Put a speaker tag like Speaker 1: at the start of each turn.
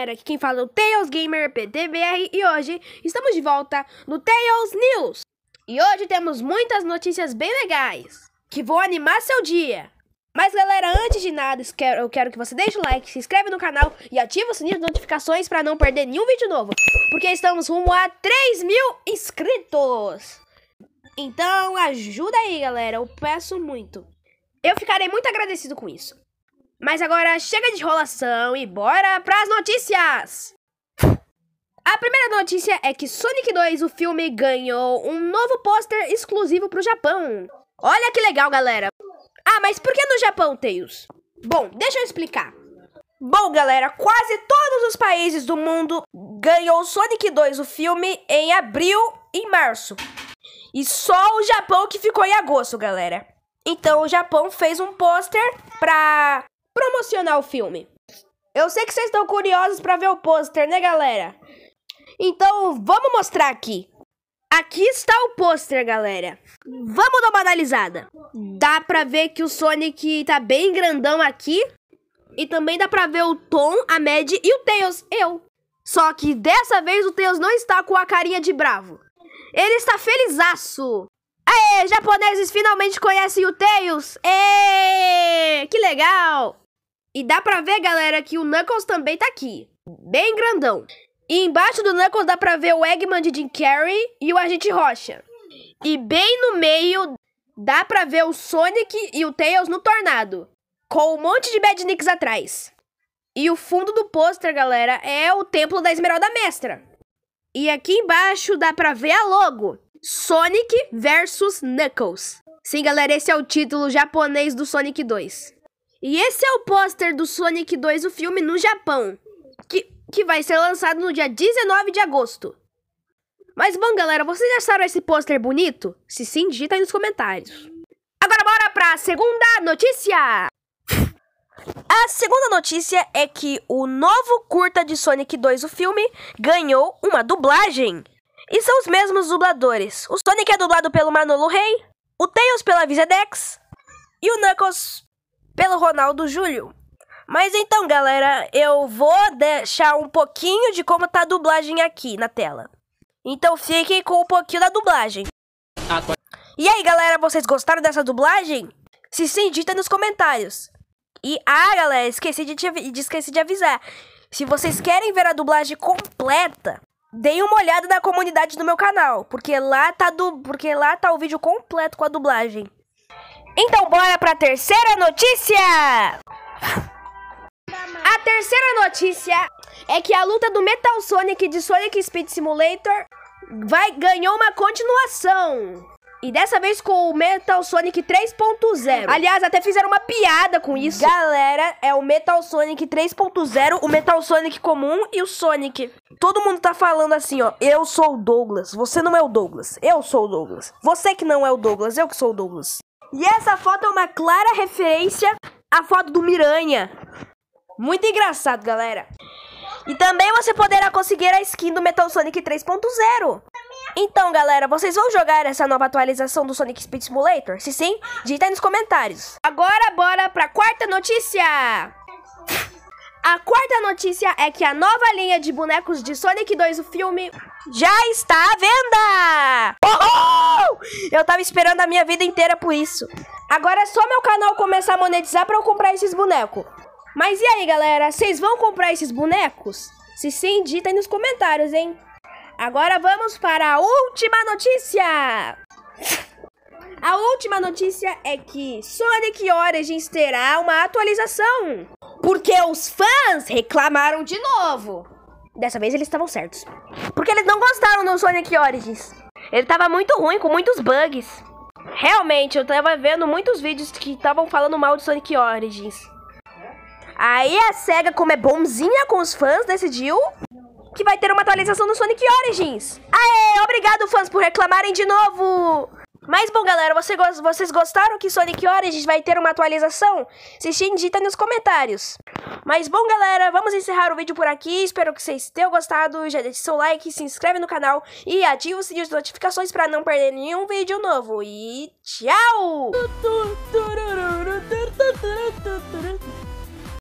Speaker 1: galera, aqui quem fala é o Tails Gamer PTBR e hoje estamos de volta no Tails News. E hoje temos muitas notícias bem legais que vão animar seu dia. Mas galera, antes de nada, eu quero que você deixe o like, se inscreve no canal e ative o sininho de notificações para não perder nenhum vídeo novo. Porque estamos rumo a 3 mil inscritos. Então ajuda aí galera, eu peço muito. Eu ficarei muito agradecido com isso. Mas agora chega de enrolação e bora pras notícias! A primeira notícia é que Sonic 2, o filme, ganhou um novo pôster exclusivo pro Japão. Olha que legal, galera. Ah, mas por que no Japão, Tails? Bom, deixa eu explicar. Bom, galera, quase todos os países do mundo ganhou Sonic 2, o filme, em abril e março. E só o Japão que ficou em agosto, galera. Então o Japão fez um pôster pra promocionar o filme. Eu sei que vocês estão curiosos para ver o pôster, né, galera? Então, vamos mostrar aqui. Aqui está o pôster, galera. Vamos dar uma analisada. Dá pra ver que o Sonic tá bem grandão aqui. E também dá pra ver o Tom, a Mad e o Tails, eu. Só que dessa vez o Tails não está com a carinha de bravo. Ele está felizaço. Aê, japoneses finalmente conhecem o Tails. Êêê, que legal. E dá pra ver, galera, que o Knuckles também tá aqui. Bem grandão. E embaixo do Knuckles dá pra ver o Eggman de Jim Carrey e o Agente Rocha. E bem no meio dá pra ver o Sonic e o Tails no Tornado. Com um monte de Badniks atrás. E o fundo do pôster, galera, é o Templo da Esmeralda Mestra. E aqui embaixo dá pra ver a logo. Sonic versus Knuckles. Sim, galera, esse é o título japonês do Sonic 2. E esse é o pôster do Sonic 2, o filme, no Japão, que, que vai ser lançado no dia 19 de agosto. Mas bom, galera, vocês acharam esse pôster bonito? Se sim, digita aí nos comentários. Agora bora pra segunda notícia! A segunda notícia é que o novo curta de Sonic 2, o filme, ganhou uma dublagem. E são os mesmos dubladores. O Sonic é dublado pelo Manolo Rey, o Tails pela Vizedex e o Knuckles pelo Ronaldo Júlio. Mas então, galera, eu vou deixar um pouquinho de como tá a dublagem aqui na tela. Então fiquem com um pouquinho da dublagem. E aí, galera, vocês gostaram dessa dublagem? Se sim, dita nos comentários. E, ah, galera, esqueci de, te, esqueci de avisar. Se vocês querem ver a dublagem completa, deem uma olhada na comunidade do meu canal, porque lá tá porque lá tá o vídeo completo com a dublagem. Então bora para a terceira notícia! A terceira notícia é que a luta do Metal Sonic de Sonic Speed Simulator vai ganhou uma continuação. E dessa vez com o Metal Sonic 3.0. Aliás, até fizeram uma piada com isso. Galera, é o Metal Sonic 3.0, o Metal Sonic comum e o Sonic. Todo mundo tá falando assim, ó. Eu sou o Douglas. Você não é o Douglas. Eu sou o Douglas. Você que não é o Douglas. Eu que sou o Douglas. E essa foto é uma clara referência à foto do Miranha. Muito engraçado, galera. E também você poderá conseguir a skin do Metal Sonic 3.0. Então, galera, vocês vão jogar essa nova atualização do Sonic Speed Simulator? Se sim, digita aí nos comentários. Agora, bora pra quarta notícia! A quarta notícia é que a nova linha de bonecos de Sonic 2, o filme, já está à venda! Uhul! Eu tava esperando a minha vida inteira por isso. Agora é só meu canal começar a monetizar pra eu comprar esses bonecos. Mas e aí, galera? Vocês vão comprar esses bonecos? Se sim, dita aí nos comentários, hein? Agora vamos para a última notícia! A última notícia é que Sonic Origins terá uma atualização. Porque os fãs reclamaram de novo. Dessa vez eles estavam certos. Porque eles não gostaram do Sonic Origins. Ele tava muito ruim, com muitos bugs. Realmente, eu tava vendo muitos vídeos que estavam falando mal de Sonic Origins. Aí a SEGA, como é bonzinha com os fãs, decidiu que vai ter uma atualização do Sonic Origins. Aê, obrigado fãs por reclamarem de novo. Mas bom, galera, você, vocês gostaram que Sonic Origins vai ter uma atualização? Se sim, digita nos comentários. Mas bom, galera, vamos encerrar o vídeo por aqui. Espero que vocês tenham gostado. Já deixe seu like, se inscreve no canal e ative o sininho de notificações para não perder nenhum vídeo novo. E tchau!